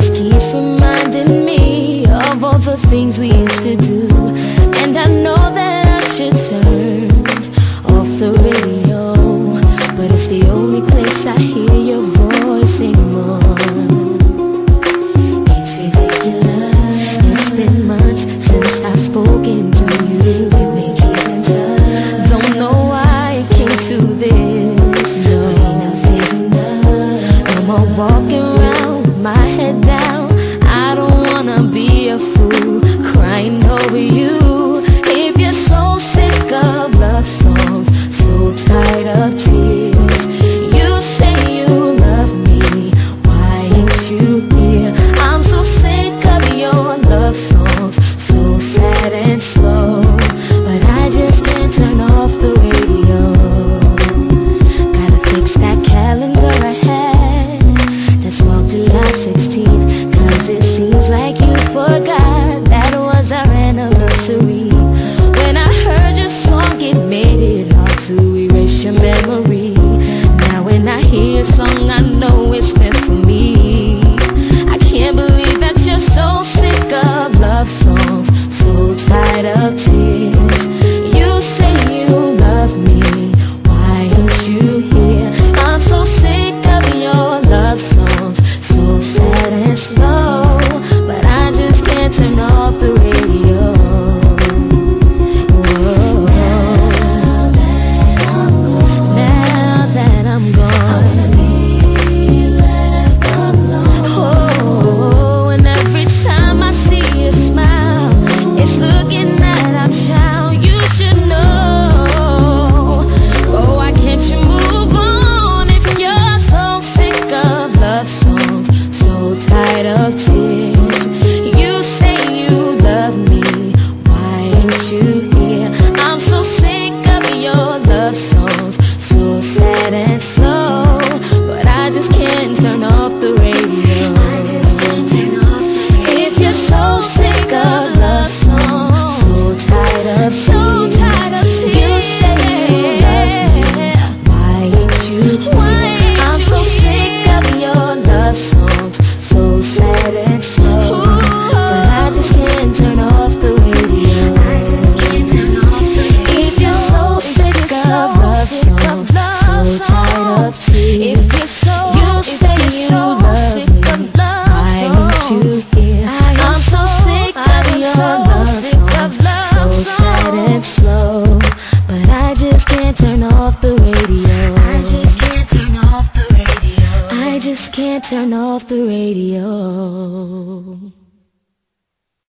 just keeps reminding me of all the things love I know turn off the radio.